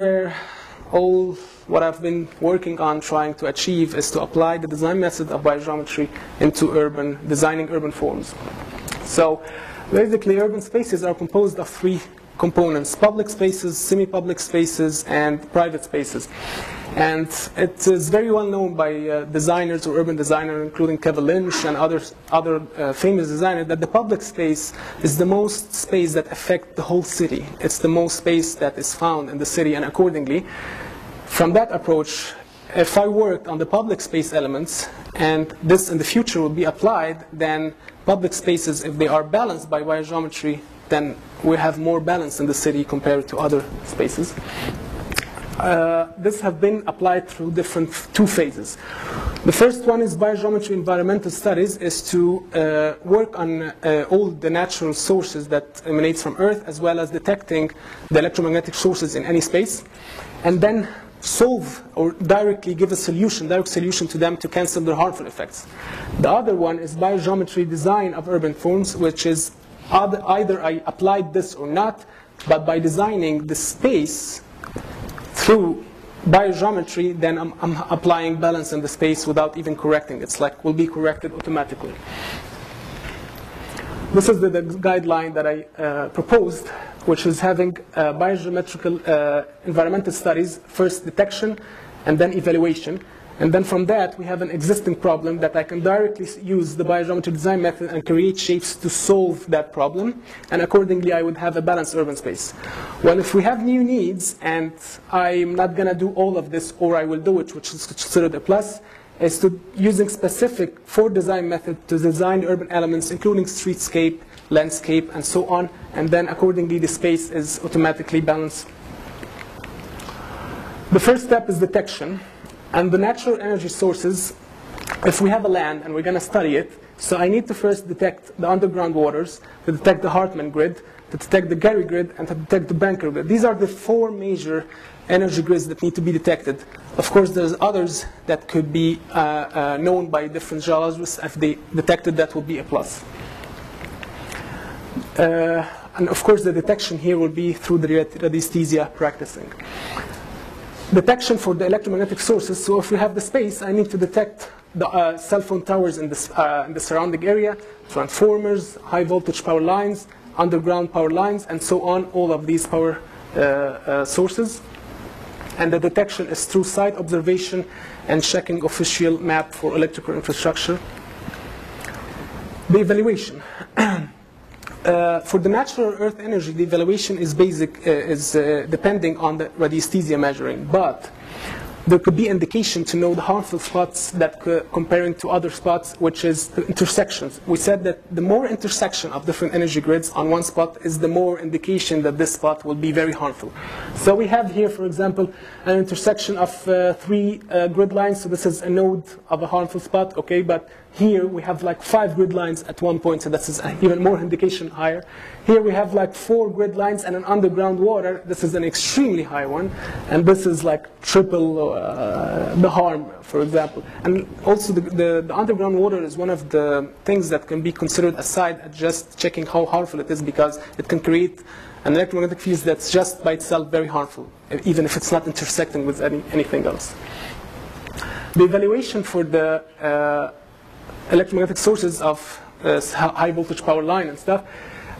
all what I've been working on trying to achieve is to apply the design method of biogeometry into urban, designing urban forms. So basically urban spaces are composed of three components, public spaces, semi-public spaces, and private spaces. And it is very well known by uh, designers or urban designers, including Kevin Lynch and others, other uh, famous designers, that the public space is the most space that affects the whole city. It's the most space that is found in the city, and accordingly, from that approach, if I worked on the public space elements, and this in the future will be applied, then public spaces, if they are balanced by biogeometry, then we have more balance in the city compared to other spaces. Uh, this have been applied through different two phases. The first one is biogeometry environmental studies is to uh, work on uh, all the natural sources that emanate from Earth as well as detecting the electromagnetic sources in any space and then solve or directly give a solution, direct solution to them to cancel their harmful effects. The other one is biogeometry design of urban forms, which is either I applied this or not, but by designing the space through biogeometry, then I'm, I'm, applying balance in the space without even correcting. It's like will be corrected automatically. This is the, the guideline that I uh, proposed, which is having uh, biogeometrical uh, environmental studies, first detection and then evaluation. And then from that, we have an existing problem that I can directly use the biogeometry design method and create shapes to solve that problem. And accordingly, I would have a balanced urban space. Well, if we have new needs, and I'm not going to do all of this, or I will do it, which is considered a plus, is to using specific for design method to design urban elements, including streetscape, landscape, and so on. And then accordingly, the space is automatically balanced. The first step is detection. And the natural energy sources, if we have a land and we're going to study it, so I need to first detect the underground waters, to detect the Hartmann grid, to detect the Curry grid, and to detect the Benker grid. These are the four major energy grids that need to be detected. Of course, there's others that could be uh, uh, known by different geologists. If they detected, that would be a plus. Uh, and of course, the detection here will be through the radiesthesia practicing detection for the electromagnetic sources. So if we have the space, I need to detect the uh, cell phone towers in, this, uh, in the surrounding area, transformers, high voltage power lines, underground power lines, and so on, all of these power uh, uh sources. And the detection is through site observation and checking official map for electrical infrastructure. The evaluation. Uh, for the natural earth energy, the evaluation is basic, uh, is uh, depending on the radiesthesia measuring. But there could be indication to know the harmful spots that comparing to other spots, which is intersections. We said that the more intersection of different energy grids on one spot is the more indication that this spot will be very harmful. So we have here, for example, an intersection of uh, three uh, grid lines. So this is a node of a harmful spot, okay, but here we have like five grid lines at one point, so this is even more indication higher. Here we have like four grid lines and an underground water. This is an extremely high one, and this is like triple uh, the harm, for example. And also the, the, the, underground water is one of the things that can be considered aside at just checking how harmful it is because it can create an electromagnetic field that's just by itself very harmful, even if it's not intersecting with any, anything else. The evaluation for the uh, electromagnetic sources of uh, high voltage power line and stuff,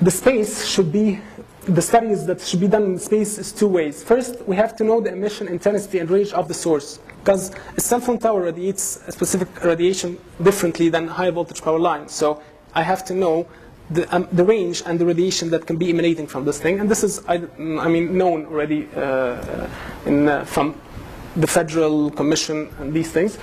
the space should be, the studies that should be done in space is two ways. First, we have to know the emission intensity and range of the source. Because a cell phone tower radiates a specific radiation differently than high voltage power line. So I have to know the, um, the range and the radiation that can be emanating from this thing. And this is, I, I mean, known already uh, in, uh, from the Federal Commission and these things.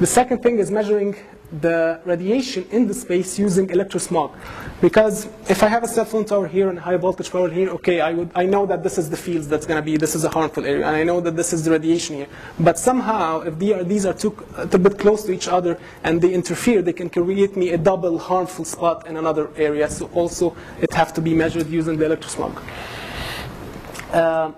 The second thing is measuring the radiation in the space using electrosmog. Because if I have a cell phone tower here and high voltage power here, okay, I, would, I know that this is the fields that's going to be, this is a harmful area, and I know that this is the radiation here. But somehow, if they are, these are too a bit close to each other and they interfere, they can create me a double harmful spot in another area. So also, it have to be measured using the electrosmog. Uh,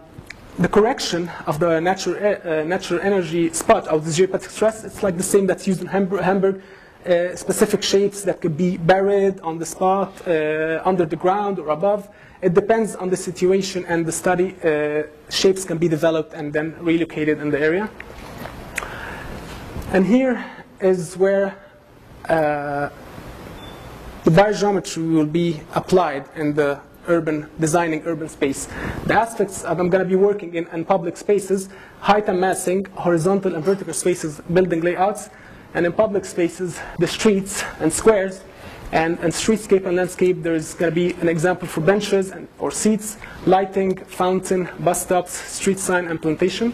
the correction of the natural, uh, natural energy spot of the geopathic stress, it's like the same that's used in Hamburg, Hamburg uh, specific shapes that could be buried on the spot, uh, under the ground, or above. It depends on the situation and the study. Uh, shapes can be developed and then relocated in the area. And here is where uh, the biogeometry will be applied in the urban designing urban space. The aspects that I'm going to be working in in public spaces, height and massing, horizontal and vertical spaces, building layouts, and in public spaces, the streets and squares. And in streetscape and landscape, there's going to be an example for benches and, or seats, lighting, fountain, bus stops, street sign, and plantation.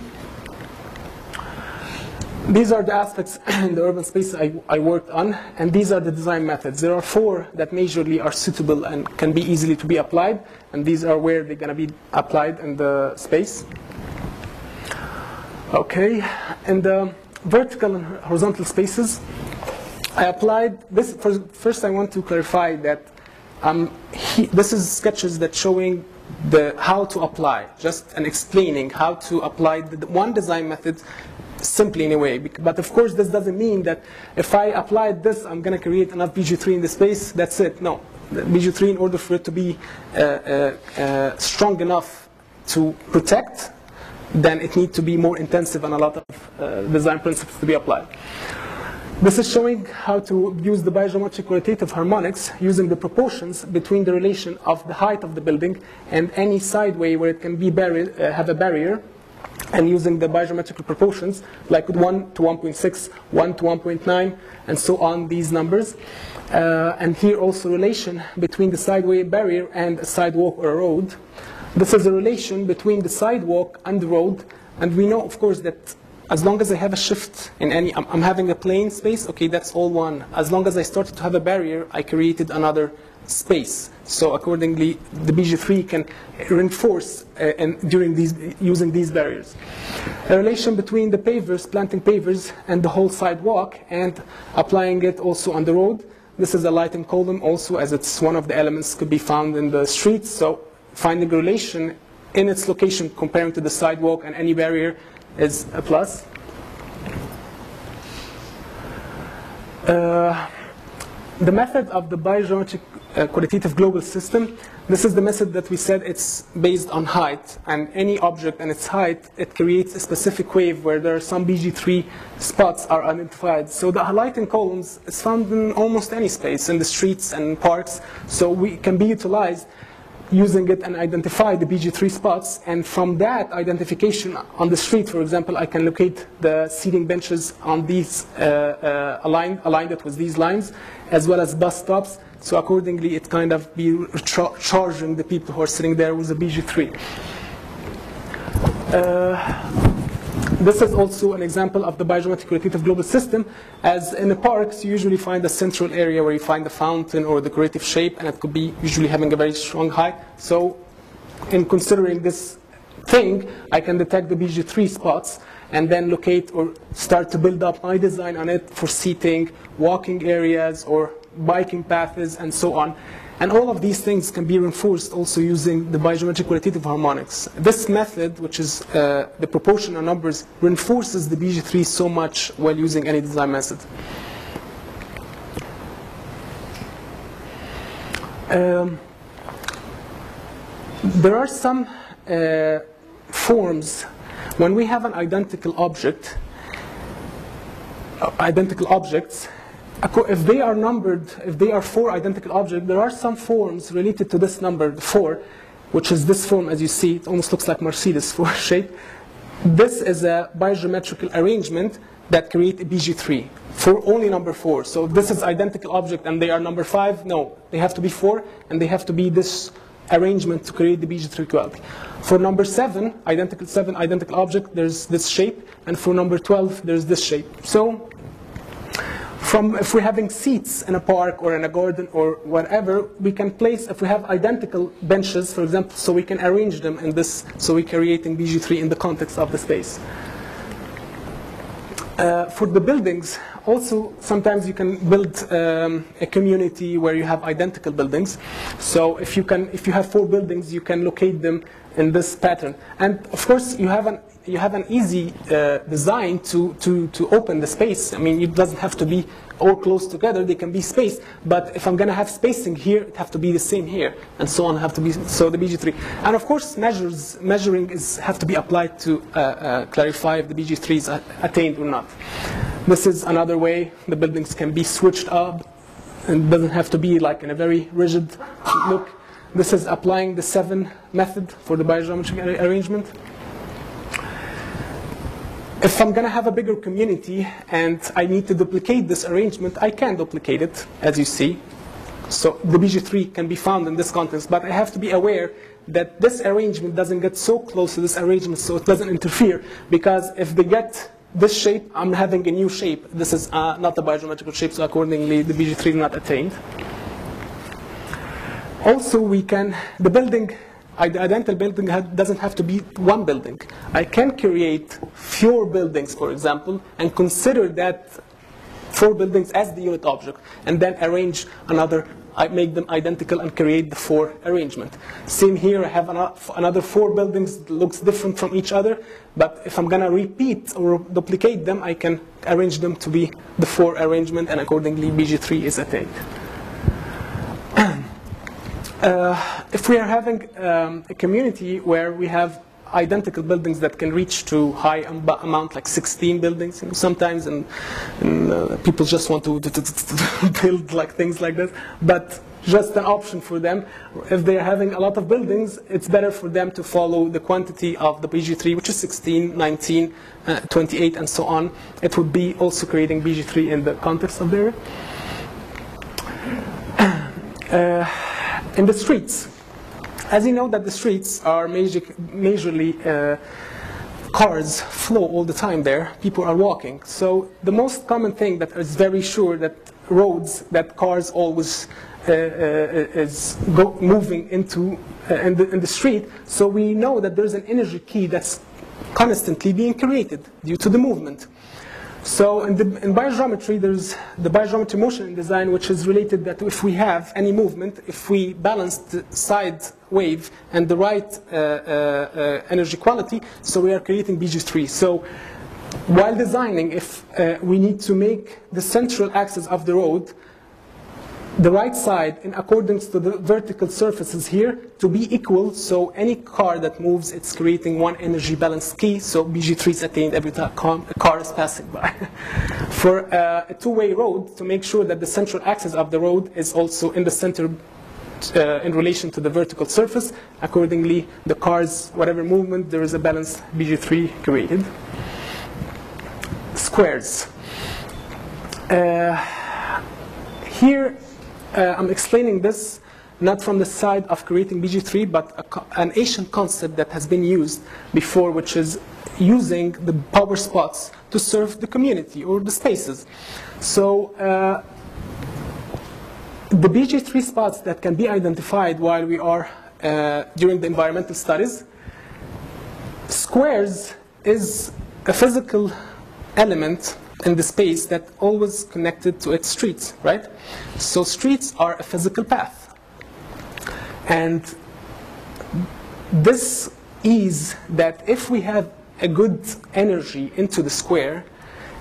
These are the aspects in the urban space I, I, worked on, and these are the design methods. There are four that majorly are suitable and can be easily to be applied, and these are where they're going to be applied in the space. Okay, in the vertical and horizontal spaces, I applied this. First, I want to clarify that um, he, this is sketches that showing the how to apply, just and explaining how to apply the one design method simply in a way. But of course, this doesn't mean that if I apply this, I'm going to create enough BG3 in the space. That's it. No. BG3, in order for it to be uh, uh, uh, strong enough to protect, then it needs to be more intensive and a lot of uh, design principles to be applied. This is showing how to use the biogeometric qualitative harmonics using the proportions between the relation of the height of the building and any sideway where it can be barrier, uh, have a barrier and using the biogeometrical proportions, like 1 to 1.6, 1 to 1.9, and so on, these numbers. Uh, and here also relation between the sideway barrier and a sidewalk or a road. This is a relation between the sidewalk and the road, and we know, of course, that as long as I have a shift in any, I'm, I'm having a plane space, okay, that's all one. As long as I started to have a barrier, I created another space. So accordingly, the BG3 can reinforce uh, and during these, using these barriers. A relation between the pavers, planting pavers, and the whole sidewalk, and applying it also on the road. This is a lighting column also, as it's one of the elements could be found in the streets. So finding relation in its location comparing to the sidewalk and any barrier is a plus. Uh, the method of the biogeometric uh, qualitative global system, this is the method that we said it's based on height. And any object and its height, it creates a specific wave where there are some BG3 spots are identified. So the highlighting columns is found in almost any space, in the streets and parks. So we can be utilized using it and identify the BG3 spots. And from that identification on the street, for example, I can locate the seating benches on these, uh, uh, aligned, aligned it with these lines, as well as bus stops. So accordingly, it kind of be charging the people who are sitting there with a BG3. Uh, this is also an example of the biogeometric qualitative global system. As in the parks, you usually find a central area where you find the fountain or decorative shape, and it could be usually having a very strong height. So in considering this thing, I can detect the BG3 spots and then locate or start to build up my design on it for seating, walking areas, or biking paths, and so on. And all of these things can be reinforced also using the biogeometric qualitative harmonics. This method, which is uh, the proportional numbers, reinforces the BG3 so much while using any design method. Um, there are some uh, forms when we have an identical object, uh, identical objects, if they are numbered, if they are four identical objects, there are some forms related to this number, four, which is this form as you see, it almost looks like Mercedes four shape. This is a biogeometrical arrangement that create a BG3 for only number four. So this is identical object and they are number five, no, they have to be four and they have to be this arrangement to create the BG3 equality. For number seven, identical seven, identical object, there's this shape, and for number 12, there's this shape. So from if we're having seats in a park or in a garden or whatever, we can place, if we have identical benches, for example, so we can arrange them in this, so we're creating BG3 in the context of the space. Uh, for the buildings, also sometimes you can build um, a community where you have identical buildings. So if you can, if you have four buildings, you can locate them in this pattern. And of course, you have an you have an easy uh, design to, to, to open the space. I mean, it doesn't have to be all close together, they can be spaced. But if I'm going to have spacing here, it have to be the same here, and so on have to be, so the BG3. And of course, measures, measuring is, have to be applied to uh, uh, clarify if the BG3 is attained or not. This is another way the buildings can be switched up, and doesn't have to be like in a very rigid look. This is applying the seven method for the biogeometric arrangement if I'm going to have a bigger community and I need to duplicate this arrangement, I can duplicate it, as you see. So the BG3 can be found in this context, but I have to be aware that this arrangement doesn't get so close to this arrangement so it doesn't interfere, because if they get this shape, I'm having a new shape. This is uh, not a biogeometrical shape, so accordingly the BG3 is not attained. Also, we can, the building identical building doesn't have to be one building. I can create fewer buildings, for example, and consider that four buildings as the unit object, and then arrange another, I make them identical and create the four arrangement. Same here, I have another four buildings that looks different from each other, but if I'm gonna repeat or duplicate them, I can arrange them to be the four arrangement, and accordingly BG3 is attained. Uh, if we are having um, a community where we have identical buildings that can reach to high amount like 16 buildings you know, sometimes and, and uh, people just want to, build like things like this but just an option for them. If they're having a lot of buildings it's better for them to follow the quantity of the BG3 which is 16 19 uh, 28 and so on. It would be also creating BG3 in the context of their uh, in the streets. As you know that the streets are major, majorly uh, cars flow all the time there. People are walking. So the most common thing that is very sure that roads that cars always uh, uh, is go, moving into uh, in, the, in the street. So we know that there's an energy key that's constantly being created due to the movement. So in, the, in biogeometry, there's the biogeometry motion in design, which is related that if we have any movement, if we balance the side wave and the right uh, uh, uh, energy quality, so we are creating BG3. So while designing, if uh, we need to make the central axis of the road the right side in accordance to the vertical surfaces here to be equal. So any car that moves, it's creating one energy balance key. So BG3 is attained every time a car is passing by. For uh, a two-way road, to make sure that the central axis of the road is also in the center uh, in relation to the vertical surface. Accordingly, the car's whatever movement, there is a balanced BG3 created. Squares. Uh, here, uh, I'm explaining this not from the side of creating BG3, but a, an ancient concept that has been used before, which is using the power spots to serve the community or the spaces. So uh, the BG3 spots that can be identified while we are uh, during the environmental studies, squares is a physical element in the space that always connected to its streets, right? So streets are a physical path. And this is that if we have a good energy into the square,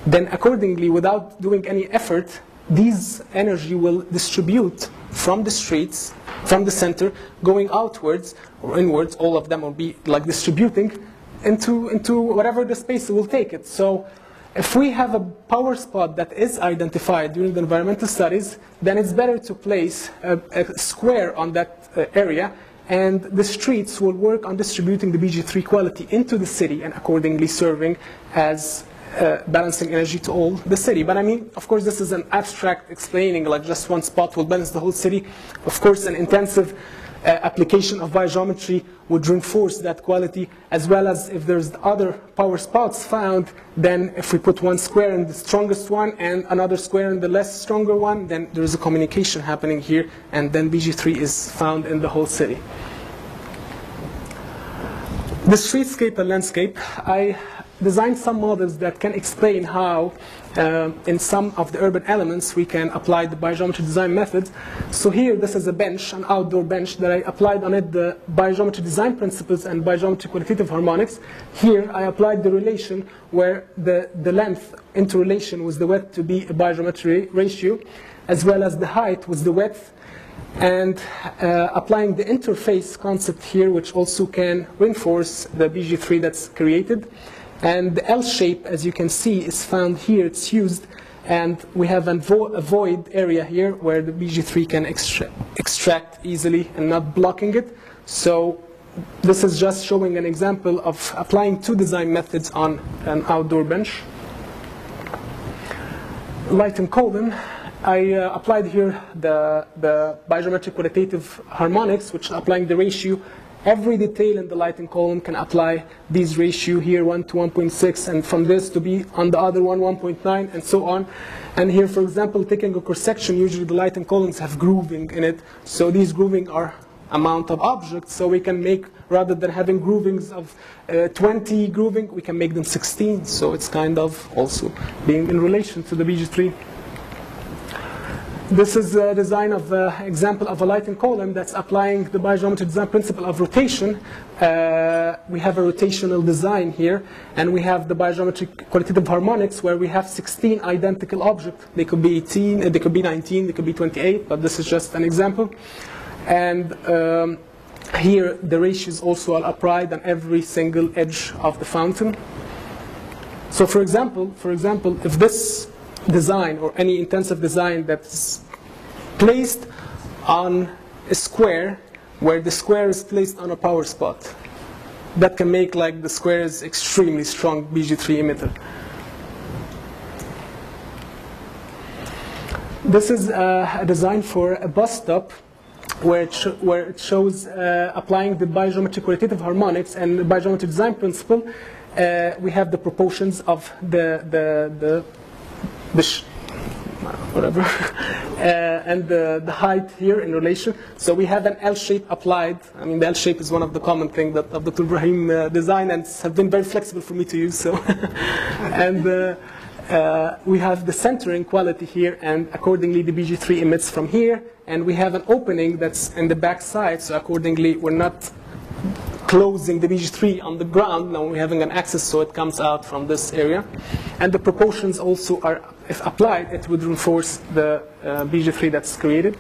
then accordingly, without doing any effort, these energy will distribute from the streets, from the center, going outwards or inwards, all of them will be like distributing into, into whatever the space will take it. So if we have a power spot that is identified during the environmental studies, then it's better to place a, a square on that uh, area and the streets will work on distributing the BG3 quality into the city and accordingly serving as uh, balancing energy to all the city. But I mean, of course, this is an abstract explaining, like just one spot will balance the whole city. Of course, an intensive Uh, application of biogeometry would reinforce that quality, as well as if there's other power spots found, then if we put one square in the strongest one and another square in the less stronger one, then there's a communication happening here, and then BG3 is found in the whole city. The streetscape and landscape, I designed some models that can explain how uh, in some of the urban elements we can apply the biogeometry design methods. So here, this is a bench, an outdoor bench, that I applied on it the biogeometry design principles and biogeometry qualitative harmonics. Here, I applied the relation where the, the length interrelation was the width to be a biogeometry ratio, as well as the height was the width and uh, applying the interface concept here, which also can reinforce the BG3 that's created. And the L shape, as you can see, is found here. It's used, and we have a, vo a void area here where the BG3 can extra extract easily and not blocking it. So this is just showing an example of applying two design methods on an outdoor bench. Light and column. I uh, applied here the, the biogeometric qualitative harmonics, which applying the ratio. Every detail in the lighting column can apply these ratio here, 1 to 1.6, and from this to be on the other one, 1.9, and so on. And here, for example, taking a cross section, usually the lighting columns have grooving in it. So these grooving are amount of objects. So we can make, rather than having groovings of uh, 20 grooving, we can make them 16. So it's kind of also being in relation to the BG3. This is a design of uh, example of a lighting column that's applying the biogeometry design principle of rotation. Uh, we have a rotational design here, and we have the biogeometry qualitative harmonics where we have 16 identical objects. They could be 18, uh, they could be 19, they could be 28, but this is just an example. And um, here the ratios also are applied on every single edge of the fountain. So for example, for example, if this design or any intensive design that's placed on a square where the square is placed on a power spot. That can make like the square is extremely strong BG3 emitter. This is uh, a design for a bus stop where it, where it shows uh, applying the biogeometry qualitative harmonics and the biogeometry design principle. Uh, we have the proportions of the, the, the the whatever, uh, and the, the height here in relation. So we have an L shape applied. I mean, the L shape is one of the common things that of Dr. Ibrahim uh, designed and have been very flexible for me to use. So, and uh, uh, we have the centering quality here, and accordingly the BG3 emits from here, and we have an opening that's in the back side. So accordingly, we're not closing the BG3 on the ground. Now we're having an axis, so it comes out from this area. And the proportions also are, if applied, it would reinforce the uh, BG3 that's created.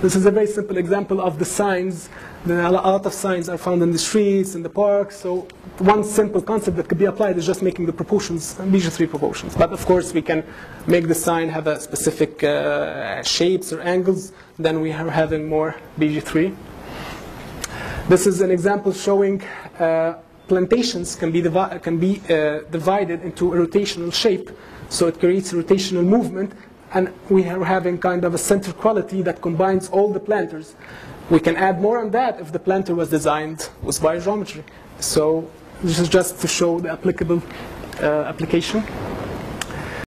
This is a very simple example of the signs. A lot of signs are found in the streets, in the parks. So one simple concept that could be applied is just making the proportions, BG3 proportions. But of course, we can make the sign have a specific uh, shapes or angles. Then we are having more BG3. This is an example showing uh, plantations can be, can be uh, divided into a rotational shape. So it creates rotational movement, and we are having kind of a center quality that combines all the planters. We can add more on that if the planter was designed with biogeometry. So this is just to show the applicable uh, application.